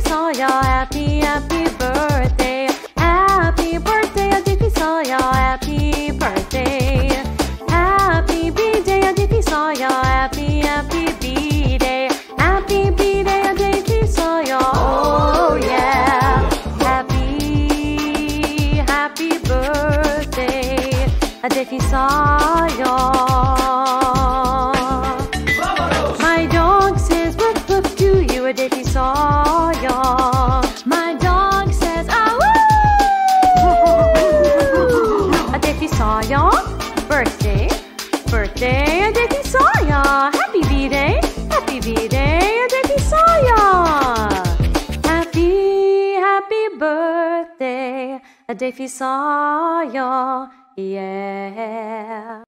Jiggy Sawyer, happy, happy birthday. Happy birthday, happy birthday. Happy B-Day, happy. Happy oh yeah. Happy, happy birthday, Jiggy My dog says, woof woof to you, Jiggy Birthday, birthday, Adefisayo. Happy B-day, happy B-day, Adefisayo. Happy, happy birthday, Adefisayo. Yeah.